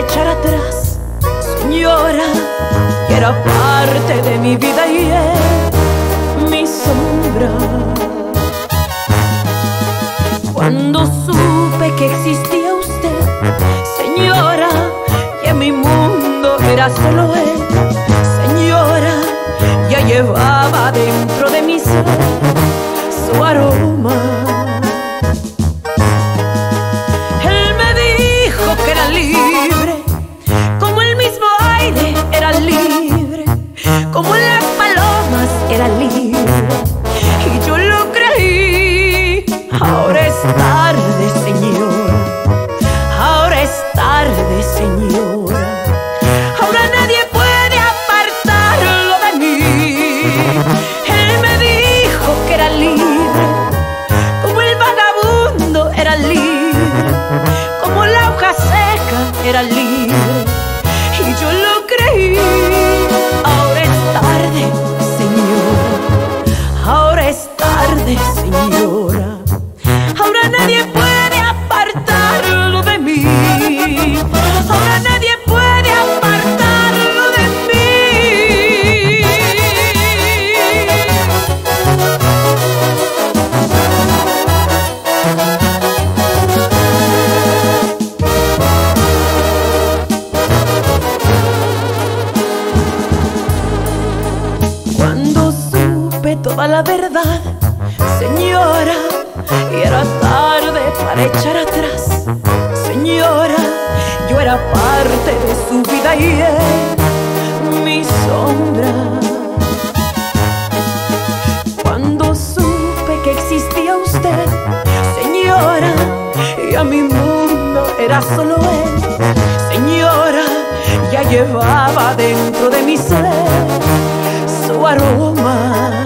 echar atrás, señora, era parte de mi vida que existía usted, señora, y en mi mundo era solo él, Ahora es tarde, señora. Ahora es tarde, señora. Ahora nadie puede apartarlo de mí. Él me dijo que era libre, como el vagabundo era libre, como la hoja seca era libre. Y yo lo creí. Ahora es tarde, señora. Ahora es tarde, señora. Toda la verdad, señora, y era tarde para echar atrás, señora, yo era parte de su vida y él, mi sombra. Cuando supe que existía usted, señora, y a mi mundo era solo él, señora, ya llevaba dentro de mi ser su aroma.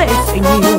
Ahora es tarde,